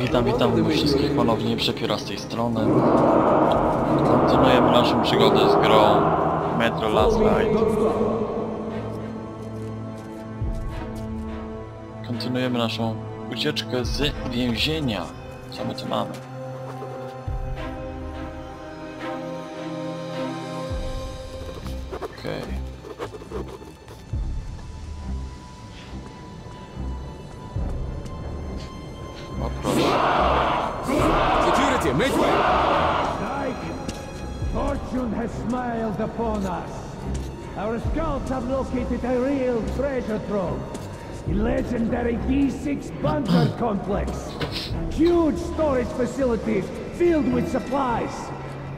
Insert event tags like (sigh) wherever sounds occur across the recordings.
Witam, witam wszystkich ponownie, Przepióra z tej strony. Kontynuujemy naszą przygodę z grą Metro Last Light. Kontynuujemy naszą ucieczkę z więzienia. Co my tu mamy? Upon us. Our scouts have located a real treasure trove. The legendary D6 bunker (clears throat) complex. Huge storage facilities filled with supplies.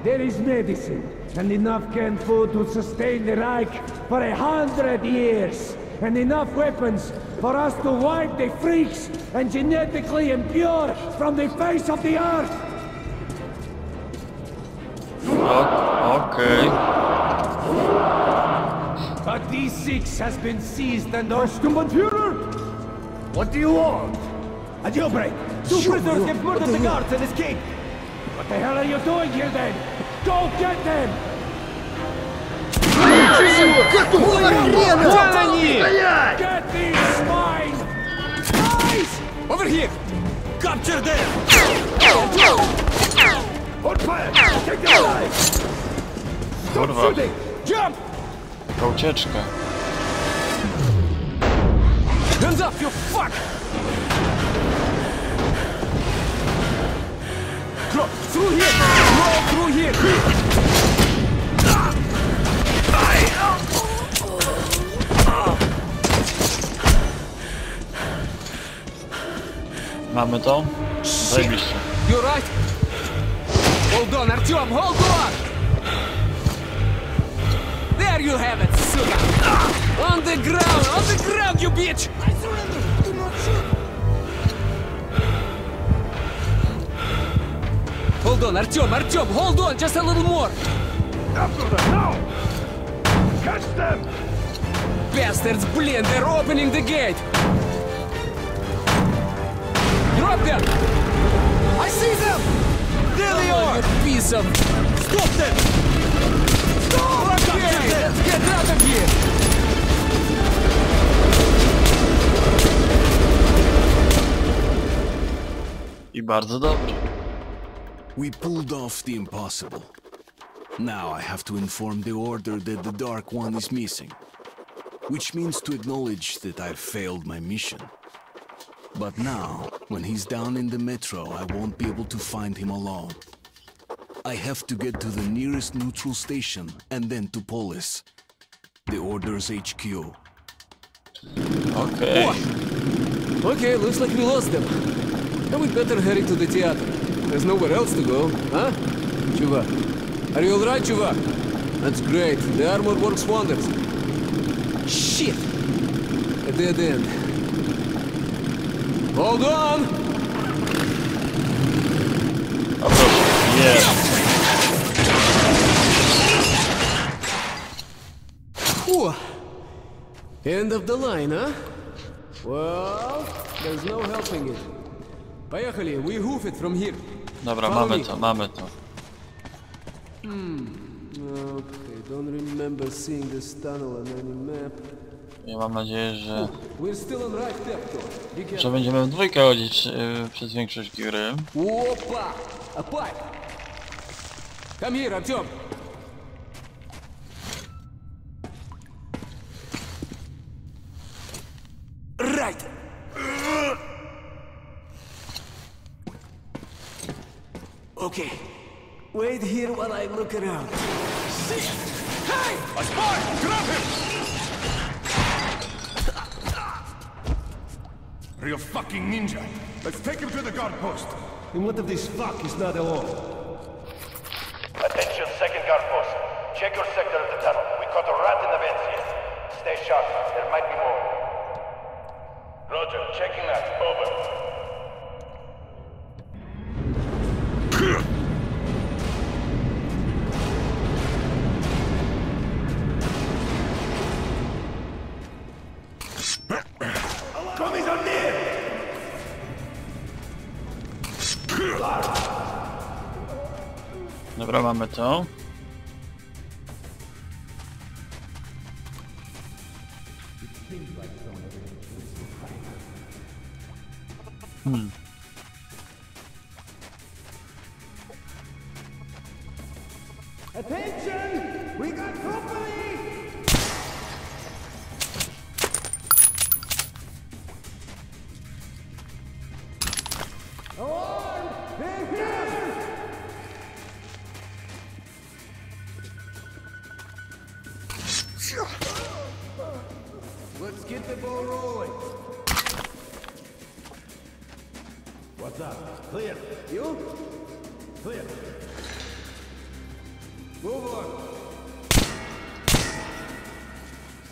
There is medicine and enough canned food to sustain the Reich for a hundred years. And enough weapons for us to wipe the freaks and genetically impure from the face of the earth. O- Okej. But D6 has been seized and our Sturmbannführer? What do you want? A jailbreak! Two prisoners have murdered the guards and escaped! What the hell are you doing here then? Go get them! Get these swine! Guys! Over here! Capture them! On fire! Take the lives! Kurwa, Jump! Ta ucieczka. Hands up, you fuck! Crawl through here! Crawl through here! Mamy to? Zajebiście. You right? Hold on, Artyom, hold on! you have it, Suga! On the ground! On the ground, you bitch! I surrender! Do not shoot! Hold on, Artyom, Artyom, hold on, just a little more! After them, now! Catch them! Bastards, blin, they're opening the gate! Drop them! I see them! There Come they on, are! You piece of... Stop them! Stop! Let's get out of here! I bardzo dobrze. We pulled off the impossible. Now I have to inform the Order that the Dark One is missing. Which means to acknowledge that I've failed my mission. But now, when he's down in the metro, I won't be able to find him alone. I have to get to the nearest neutral station and then to Polis, the Order's HQ. Okej. Okay, looks like we lost them. Then we'd better hurry to the theater. There's nowhere else to go, huh? Chuvak. Are you alright, Chuvak? That's great. The armor works wonders. Shit! A dead end. Hold on! End of the line, huh? Well, there's no helping it. Поехали, we hoof it from here. Dobra, Follow mamy me. to, mamy to. Okay, don't remember seeing this tunnel on any map. Ja mam nadzieję, że, We're still on right sector. Be że careful. będziemy w dwójkę chodzić yy, przez większość gry. Опа! A pipe! Come here, Артем! Wait here while I look around. Hey! A spy! Grab him! Real fucking ninja. Let's take him to the guard post. And what if this fuck is not alone? Attention, second guard post. Check your sector of the tunnel. We caught a rat in the vents here. Stay sharp. There might be more. Roger. Checking that. Over. Dobra, mamy to.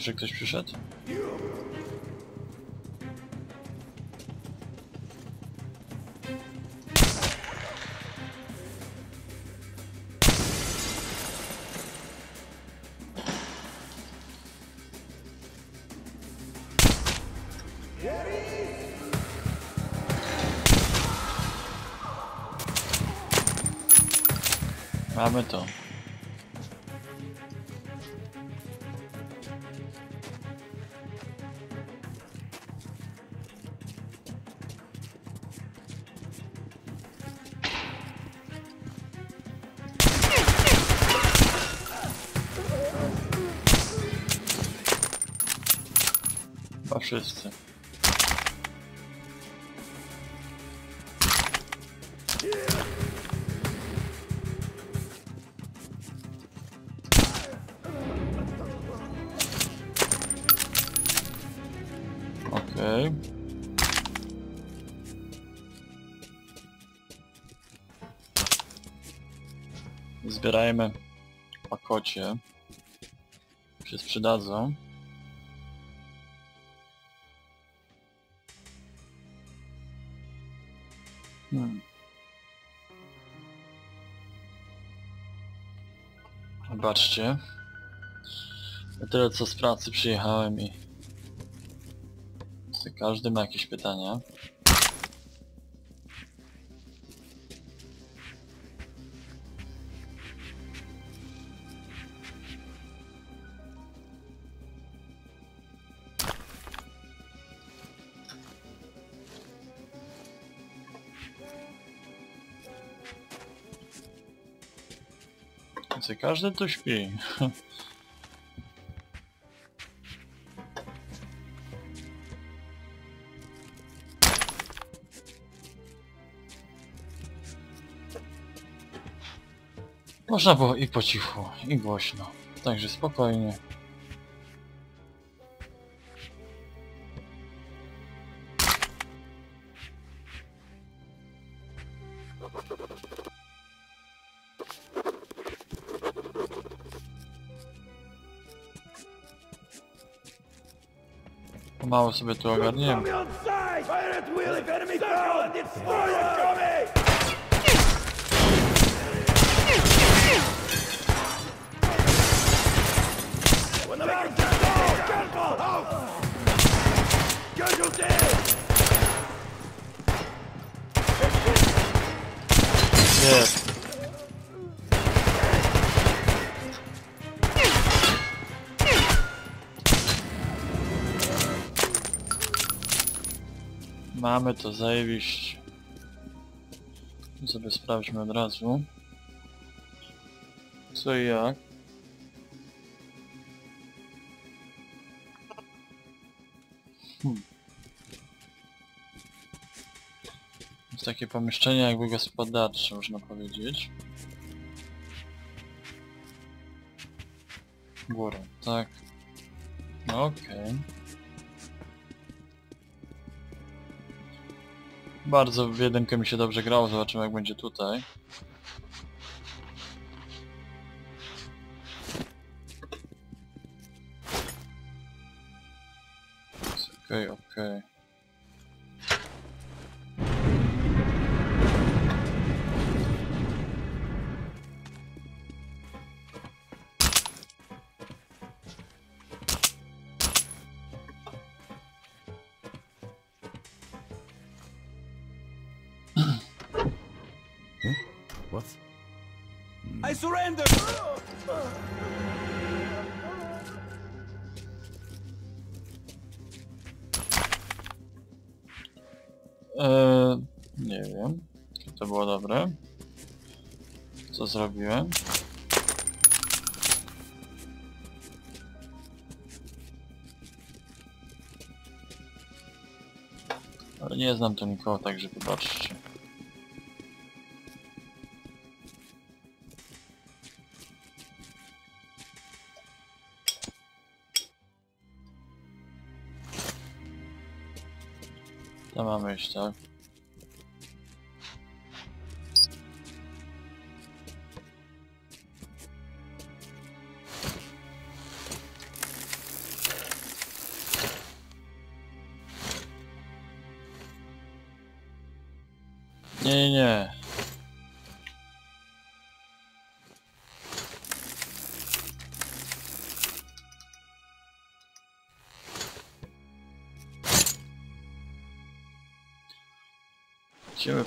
Jeszcze ktoś przyszedł? Mamy to. wszyscy. Zbierajmy pakocie. Się przydadzą. Hmm. Zobaczcie. Ja tyle co z pracy przyjechałem i... Każdy ma jakieś pytania. Więc każdy tu śpi. Można było i po cichu, i głośno. Także spokojnie. Pomału sobie tu ogarniemy. Enemy Mamy to zajebiście. Sobie sprawdźmy od razu. Co i jak. Hmm. Jest takie pomieszczenie jakby gospodarcze, można powiedzieć. Górą, tak. No Okej. Bardzo w jedynkę mi się dobrze grało, zobaczymy jak będzie tutaj. Okej, okej. What? Co zrobiłem? Ale nie znam tu nikogo, także wybaczcie. To mamy tak?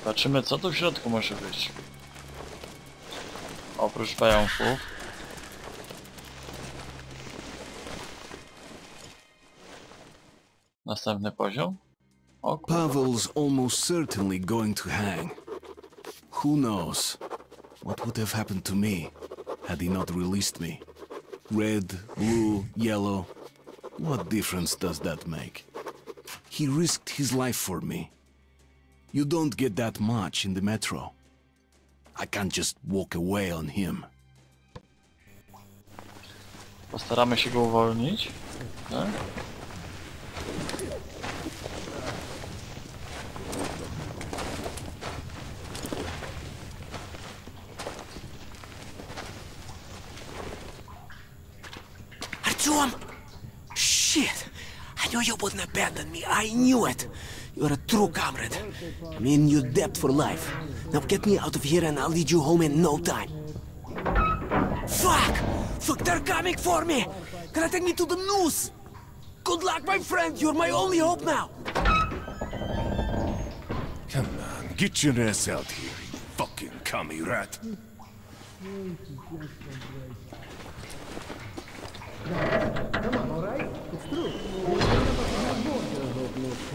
Patrzymy co tu w środku może być. Oprócz pająków. Następny poziom. Pavel's almost certainly going to hang. Who knows what would have happened to me had he not released me? Red, blue, yellow. What difference does that make? He risked his life for me. You don't get that much in the metro. I can't just walk away on him. Postaramy się go uwolnić. Tak? Artyom! Shit! I knew you wouldn't abandon me. I knew it. You're a true comrade. I'm in your debt for life. Now get me out of here and I'll lead you home in no time. Fuck! Fuck, they're coming for me! Gonna take me to the noose! Good luck, my friend! You're my only hope now! Come on, get your ass out here, you fucking commie rat. Idziemy, idziemy, skradamy się pomału.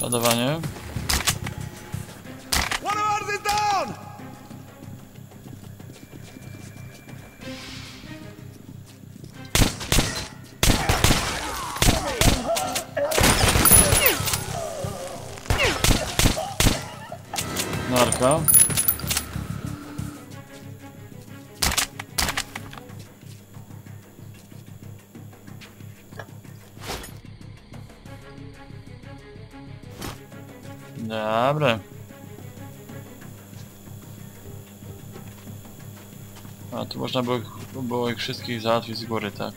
Ładowanie. Narka. Dobra. A tu można było, było ich wszystkich załatwić z góry, tak?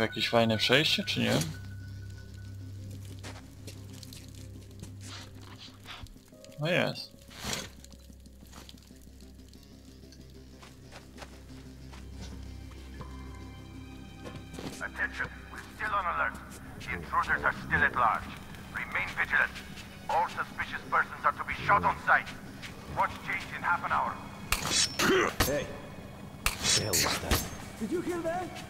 Jakieś fajne przejście, czy nie? No jest. Attention, we're still on alert. The intruders are still at large. Remain vigilant. All suspicious persons are to be shot on sight. Watch change in half an hour. Did you hear that?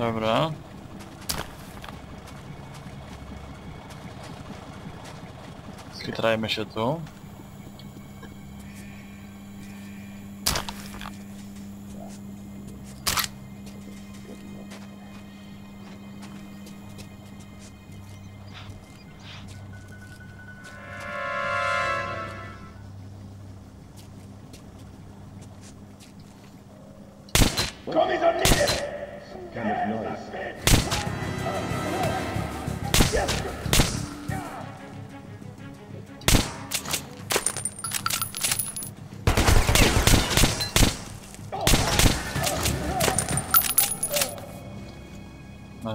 Dobra. Skitrajmy się tu. Coming on me!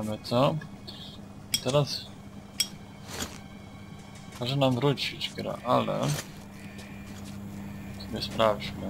Mamy co? I teraz każe nam wrócić gra, ale sobie sprawdźmy.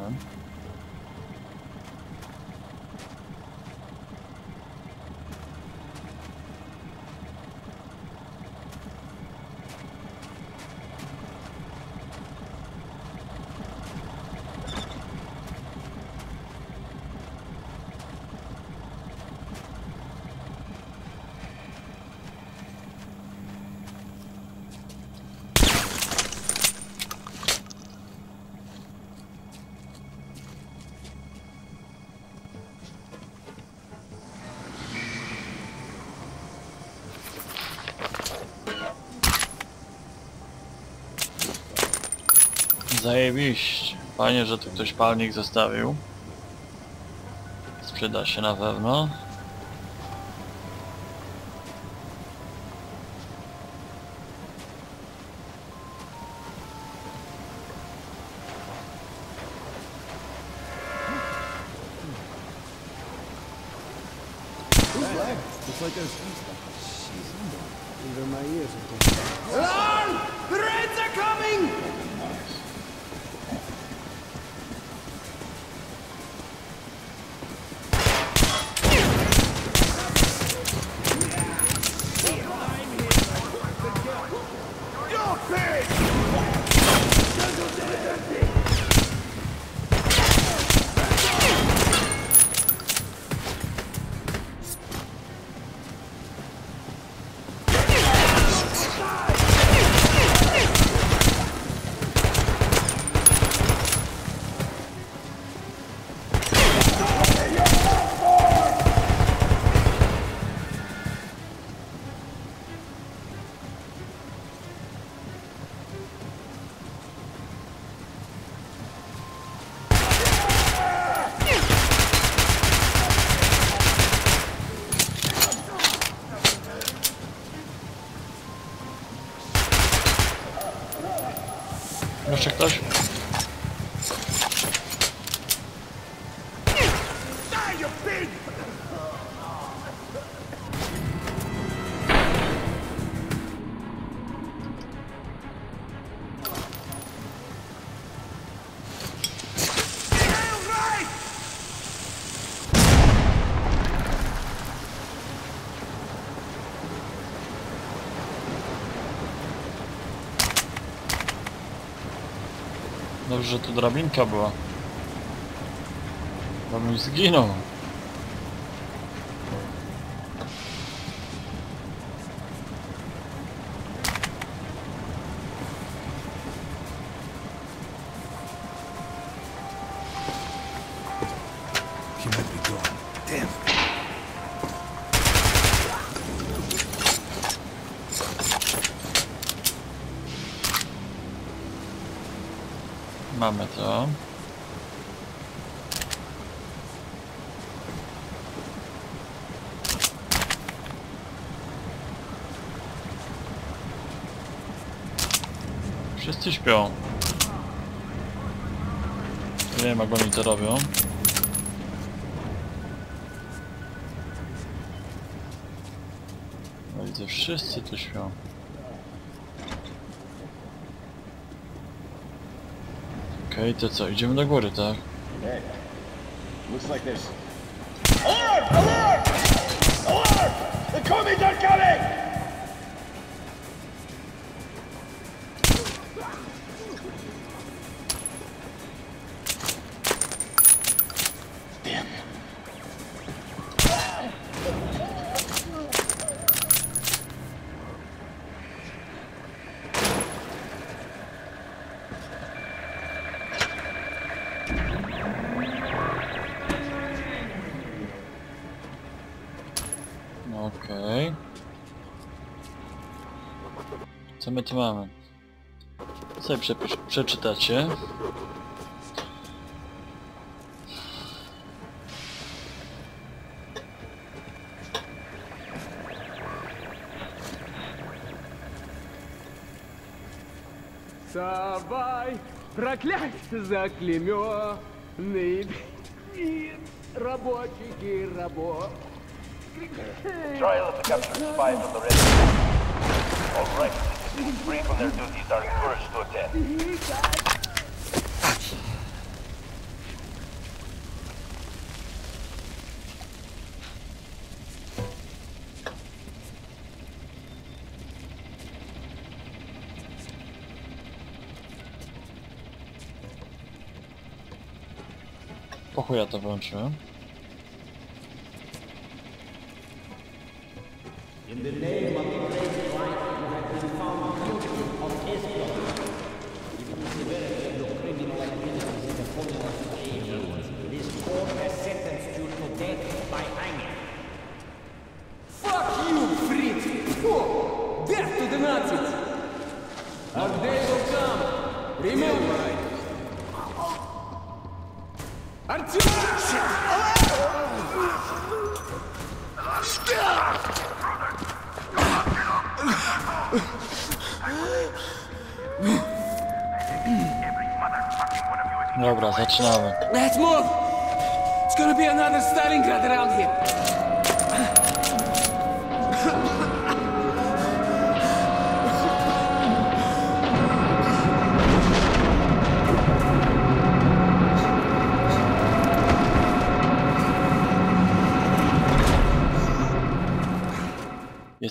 Zajebiście. Fajnie, że tu ktoś palnik zostawił. Sprzeda się na pewno. Dobrze, że tu drabinka była. Bo bym zginął. Mamy to. Wszyscy śpią. Nie wiem jak oni to robią. No widzę, wszyscy tu śpią. Okej, to co? Idziemy do góry, tak? Hey, looks like there's Alarm! Alarm! Alarm! The Commies are coming! No Co my tu mamy? Sobie przepisz, przeczytacie. Давай, проклятье заклеменный мир, рабочий рабо. Trial of the captured spies on the red. All right, citizens Free from their duties are encouraged to attend. Po chuj ja to wyłączyłem. Fuck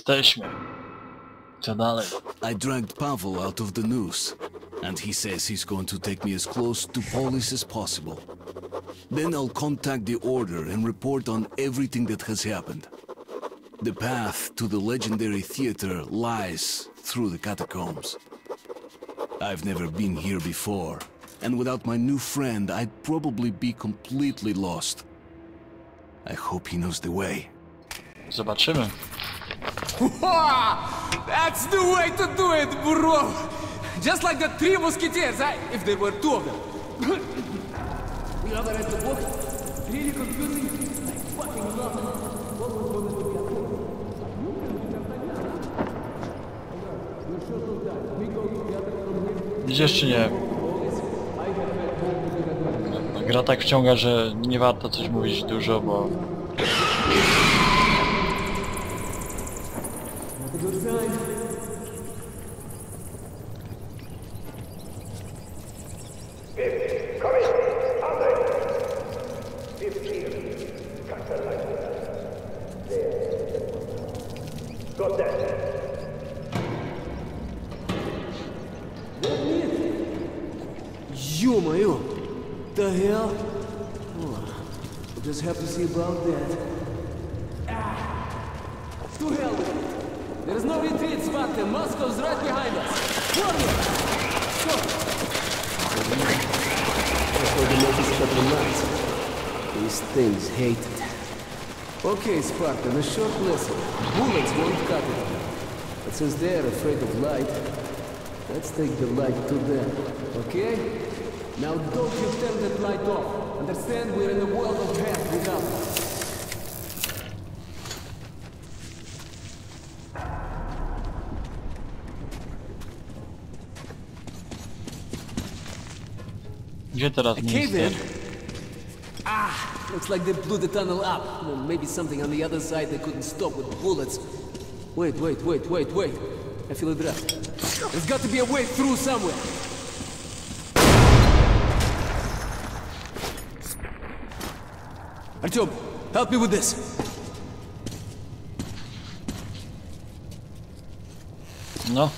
Jesteśmy. Co dalej? I dragged Pavel out of the noose, and he says he's going to take me as close to Polis as possible. Then I'll contact the Order and report on everything that has happened. The path to the legendary theater lies through the catacombs. I've never been here before, and without my new friend, I'd probably be completely lost. I hope he knows the way. Zobaczymy. (laughs) That's the way to do it, bro! Just like the three musketeers, I, if there were two of them. the other at the book. Really confusing. I fucking love it. What was going to be a book? Idziesz czy nie? Gra tak wciąga, że nie warto coś mówić dużo, bo Ё-моё! The hell? Oh, we'll just have to see about that. Ah! To hell with it! There's no retreat, Spartan! Moscow's right behind us! Forward! Go! Before the notice cut the lights. These things hate it. Okay, Spartan, a short lesson. Bullets won't cut it. But since they're afraid of light, let's take the light to them, okay? Now don't you turn that light off. Understand we're in a world of hell without it. gdzie teraz A looks like they blew the tunnel up. Well, maybe something on the other side they couldn't stop with bullets. Wait, wait, wait, wait, wait. I feel a draft. There's got to be a way through somewhere. Artyom, help me with this. No.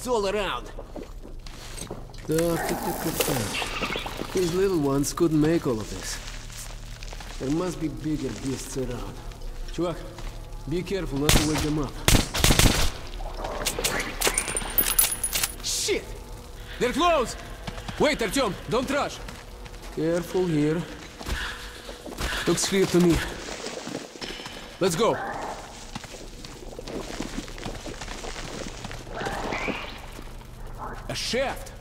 Cobwebs all around. Duh, tick, tick, tick, tick. These little ones couldn't make all of this. There must be bigger beasts around. Чувак, be careful not to wake them up. Shit! They're close! Wait, Artyom, don't rush. Careful here. Looks clear to me. Let's go. Shaft.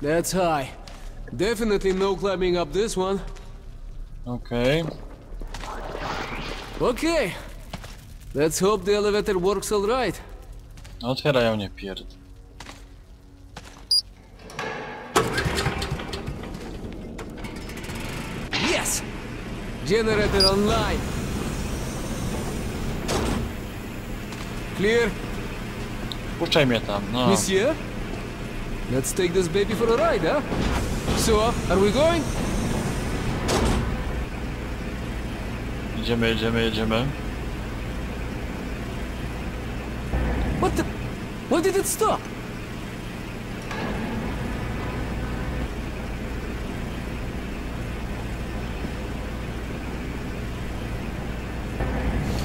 That's high. Definitely no climbing up this one. Okay. Okay. Let's hope the elevator works all right. Otwierają nie pierd. Yes! Generator online. Clear, Puszczaj mnie tam, no. monsieur? Let's take this baby for a ride, huh? So, are we going? Jedziemy, jedziemy, jedziemy. What the? Why did it stop?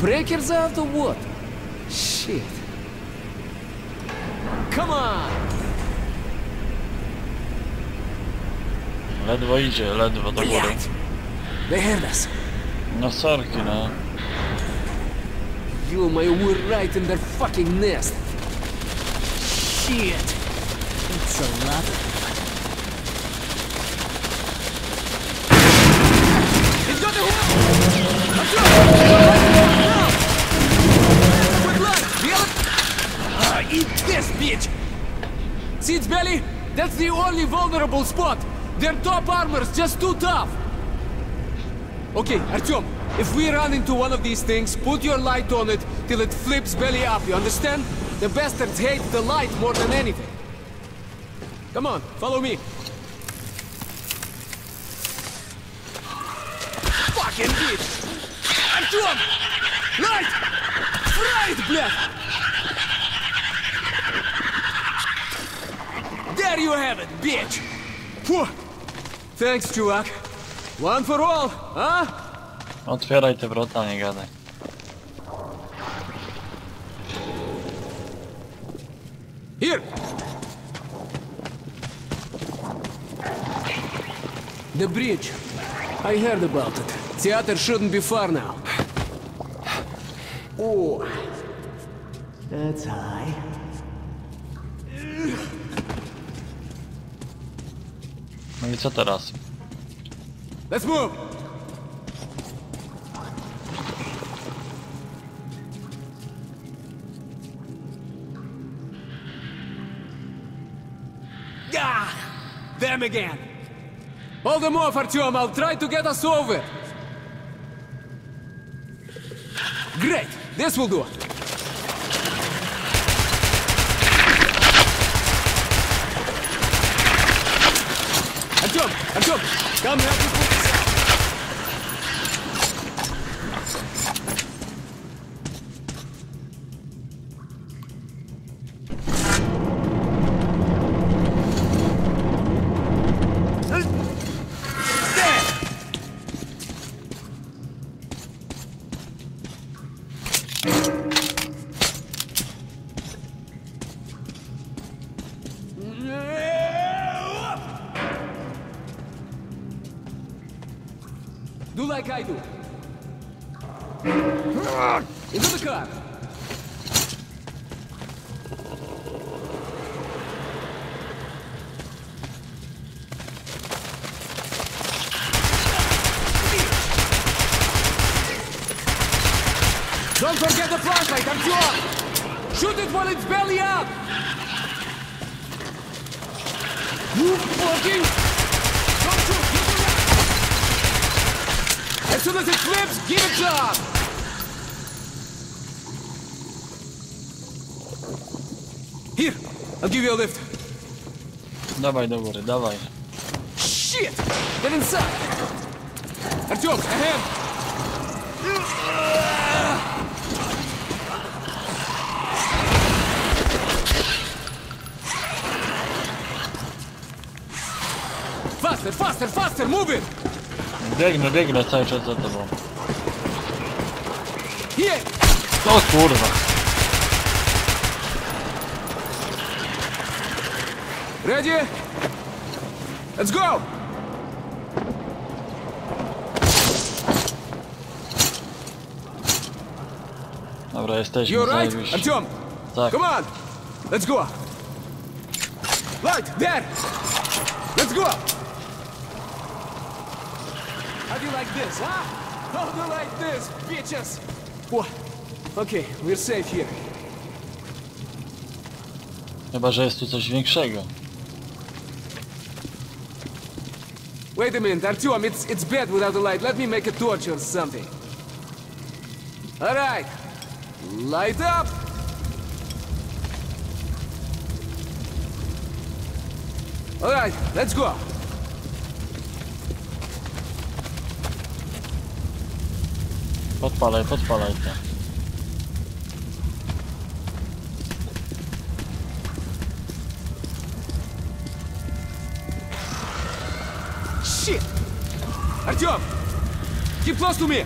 Breakers out or what? Shit. Ledwo idzie, ledwo do góry. No sorki, no. You my we're right in their fucking nest. Shit. It's a lot That's the only vulnerable spot. Their top armor's just too tough. Okay, Artyom, if we run into one of these things, put your light on it till it flips belly up, you understand? The bastards hate the light more than anything. Come on, follow me. Fucking bitch! Artyom! Light! Right, блядь! There you have it, bitch! Thanks, Chuvak. One for all, huh? Otwieraj wrota, nie gadaj. Here! The bridge. I heard about it. Theater shouldn't be far now. Oh. That's high. No i co teraz? Let's move! Ah! Them again! Hold them off, Artyom! I'll try to get us over! Great! This will do! Artyom! Artyom! Come help me forget the flashlight, Artyom! Shoot it while it's belly up! You fucking... Don't shoot! You do that! As soon as it flips, give it up! Here, I'll give you a lift. Dawaj do góry, dawaj. Shit! Get inside! Артем, ahead! Faster, faster, move it! Biegnę, biegnę cały czas za tobą. Here! O kurwa. Ready? Let's go! Dobra, jesteśmy, You right? Артем, Tak. come on! Let's go! Light, there! Let's go! How do like this, huh? How do like this, bitches? What? Okay, we're safe here. Chyba, że jest tu coś większego. Wait a minute, Artyom, it's it's bad without the light. Let me make a torch or something. All right, light up. All right, let's go. Podpalaj, podpalaj to. Shit! Artyom, keep close to me.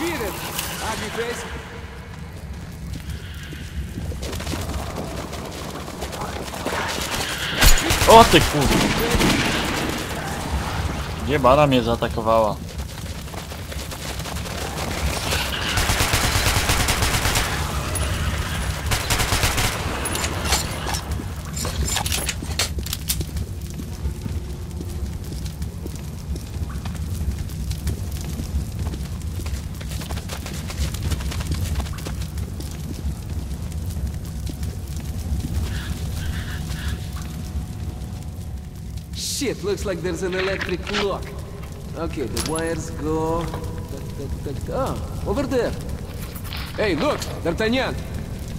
Beat it, ugly face. O ty kurde! Gdzie bana mnie zaatakowała? Looks like there's an electric lock. Okay, the wires go... Ah, over there. Hey, look, D'Artagnan.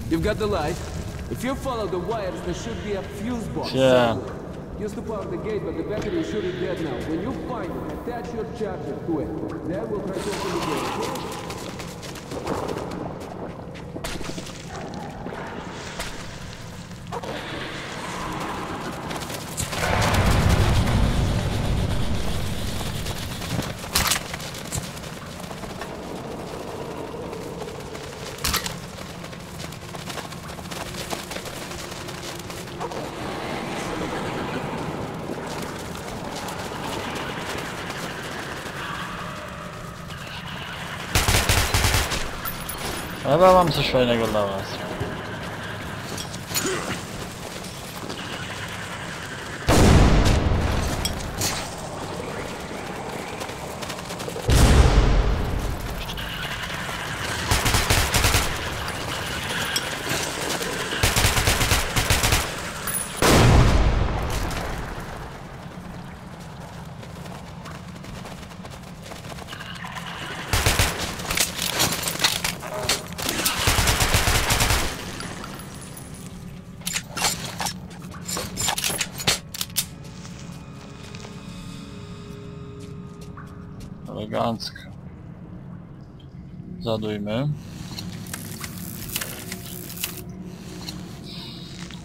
You've got the light. If you follow the wires, there should be a fuse box. Yeah. Used to power the gate, but the battery is surely dead now. When you find it, attach your charger to it. Then we'll try to open the gate. Chyba mam coś fajnego dla was.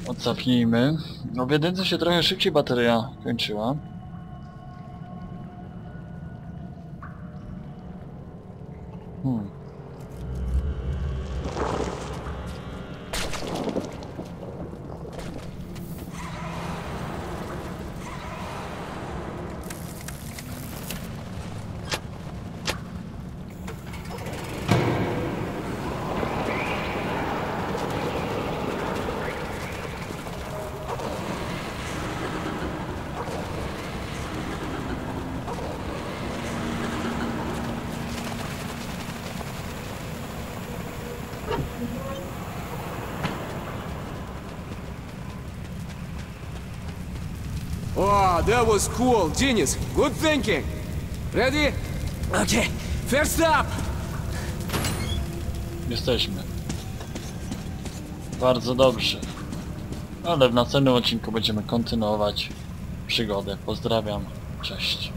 Odsapnijmy. No w jedynce się trochę szybciej bateria kończyła. Hmm. Oh, that was cool. Genius. Good thinking. Ready? Okay, first up! Jesteśmy. Bardzo dobrze. Ale w następnym odcinku będziemy kontynuować przygodę. Pozdrawiam. Cześć.